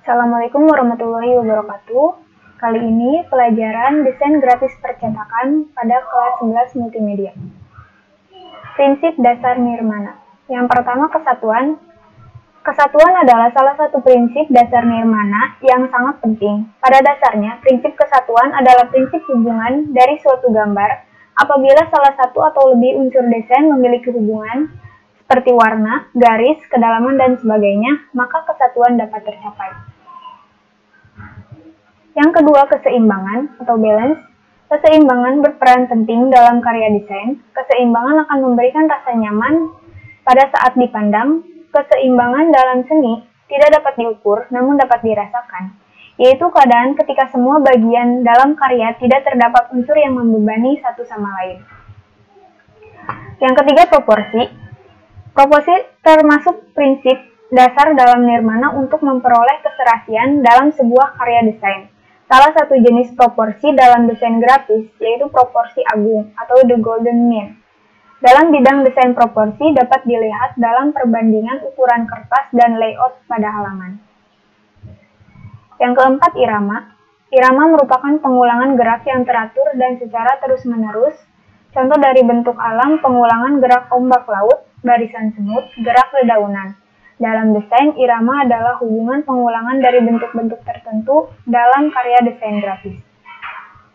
Assalamualaikum warahmatullahi wabarakatuh. Kali ini pelajaran desain grafis percetakan pada kelas 11 multimedia. Prinsip dasar nirmana. Yang pertama kesatuan. Kesatuan adalah salah satu prinsip dasar nirmana yang sangat penting. Pada dasarnya, prinsip kesatuan adalah prinsip hubungan dari suatu gambar apabila salah satu atau lebih unsur desain memiliki hubungan seperti warna, garis, kedalaman, dan sebagainya, maka kesatuan dapat tercapai. Yang kedua, keseimbangan atau balance. Keseimbangan berperan penting dalam karya desain. Keseimbangan akan memberikan rasa nyaman pada saat dipandang. Keseimbangan dalam seni tidak dapat diukur, namun dapat dirasakan, yaitu keadaan ketika semua bagian dalam karya tidak terdapat unsur yang membebani satu sama lain. Yang ketiga, proporsi. Proporsi termasuk prinsip dasar dalam nirmana untuk memperoleh keserasian dalam sebuah karya desain. Salah satu jenis proporsi dalam desain grafis yaitu proporsi agung atau the golden mean. Dalam bidang desain proporsi dapat dilihat dalam perbandingan ukuran kertas dan layout pada halaman. Yang keempat, irama. Irama merupakan pengulangan gerak yang teratur dan secara terus-menerus. Contoh dari bentuk alam, pengulangan gerak ombak laut, barisan semut, gerak dedaunan. Dalam desain, irama adalah hubungan pengulangan dari bentuk-bentuk tertentu dalam karya desain grafis.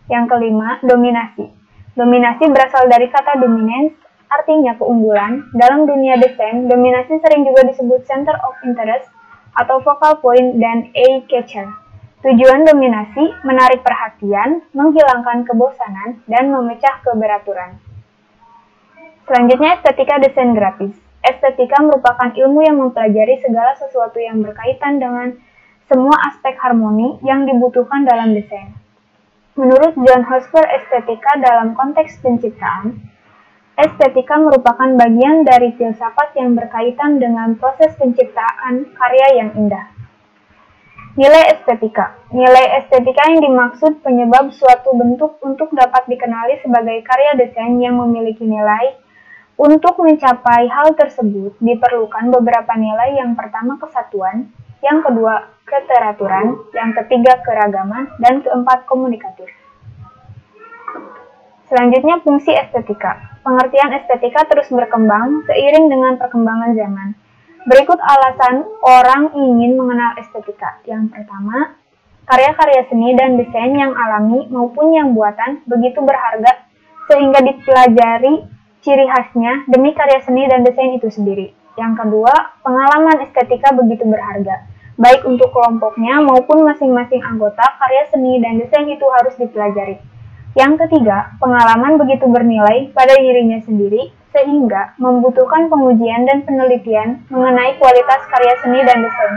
Yang kelima, dominasi. Dominasi berasal dari kata dominance, artinya keunggulan. Dalam dunia desain, dominasi sering juga disebut center of interest atau focal point dan eye catcher. Tujuan dominasi menarik perhatian, menghilangkan kebosanan, dan memecah keberaturan. Selanjutnya, estetika desain grafis. Estetika merupakan ilmu yang mempelajari segala sesuatu yang berkaitan dengan semua aspek harmoni yang dibutuhkan dalam desain. Menurut John Hosper, estetika dalam konteks penciptaan, estetika merupakan bagian dari filsafat yang berkaitan dengan proses penciptaan karya yang indah. Nilai estetika Nilai estetika yang dimaksud penyebab suatu bentuk untuk dapat dikenali sebagai karya desain yang memiliki nilai untuk mencapai hal tersebut, diperlukan beberapa nilai yang pertama kesatuan, yang kedua keteraturan, yang ketiga keragaman, dan keempat komunikatif. Selanjutnya fungsi estetika. Pengertian estetika terus berkembang seiring dengan perkembangan zaman. Berikut alasan orang ingin mengenal estetika. Yang pertama, karya-karya seni dan desain yang alami maupun yang buatan begitu berharga sehingga dipelajari ciri khasnya demi karya seni dan desain itu sendiri. Yang kedua, pengalaman estetika begitu berharga. Baik untuk kelompoknya maupun masing-masing anggota, karya seni dan desain itu harus dipelajari. Yang ketiga, pengalaman begitu bernilai pada dirinya sendiri, sehingga membutuhkan pengujian dan penelitian mengenai kualitas karya seni dan desain.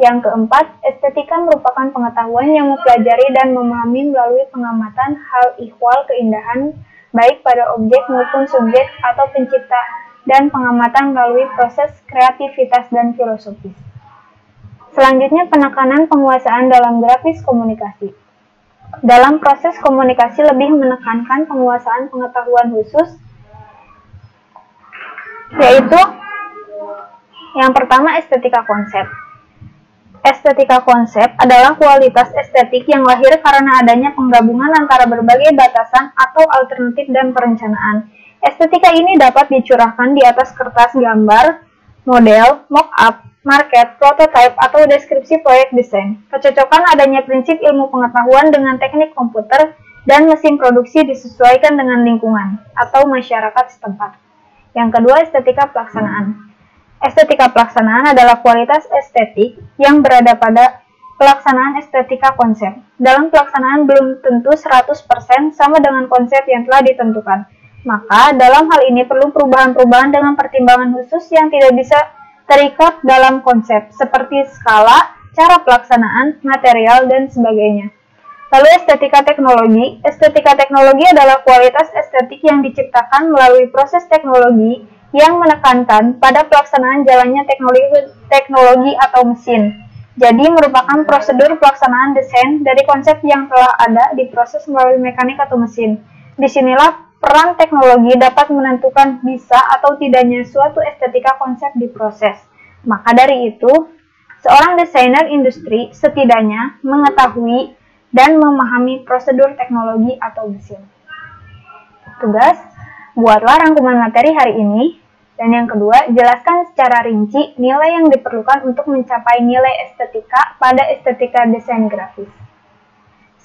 Yang keempat, estetika merupakan pengetahuan yang mempelajari dan memahami melalui pengamatan hal ihwal keindahan baik pada objek maupun subjek atau pencipta, dan pengamatan melalui proses kreativitas dan filosofis. Selanjutnya, penekanan penguasaan dalam grafis komunikasi. Dalam proses komunikasi lebih menekankan penguasaan pengetahuan khusus, yaitu yang pertama estetika konsep. Estetika konsep adalah kualitas estetik yang lahir karena adanya penggabungan antara berbagai batasan atau alternatif dan perencanaan. Estetika ini dapat dicurahkan di atas kertas gambar, model, mock-up, market, prototype, atau deskripsi proyek desain. Kecocokan adanya prinsip ilmu pengetahuan dengan teknik komputer dan mesin produksi disesuaikan dengan lingkungan atau masyarakat setempat. Yang kedua, estetika pelaksanaan. Estetika pelaksanaan adalah kualitas estetik yang berada pada pelaksanaan estetika konsep. Dalam pelaksanaan belum tentu 100% sama dengan konsep yang telah ditentukan. Maka, dalam hal ini perlu perubahan-perubahan dengan pertimbangan khusus yang tidak bisa terikat dalam konsep, seperti skala, cara pelaksanaan, material, dan sebagainya. Lalu estetika teknologi. Estetika teknologi adalah kualitas estetik yang diciptakan melalui proses teknologi yang menekankan pada pelaksanaan jalannya teknologi, teknologi atau mesin. Jadi merupakan prosedur pelaksanaan desain dari konsep yang telah ada di proses melalui mekanik atau mesin. Di sinilah peran teknologi dapat menentukan bisa atau tidaknya suatu estetika konsep di proses. Maka dari itu, Seorang desainer industri setidaknya mengetahui dan memahami prosedur teknologi atau mesin. Tugas, buatlah rangkuman materi hari ini. Dan yang kedua, jelaskan secara rinci nilai yang diperlukan untuk mencapai nilai estetika pada estetika desain grafis.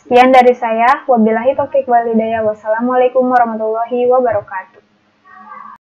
Sekian dari saya. Wabillahi taufiq walhidayah. Wassalamualaikum warahmatullahi wabarakatuh.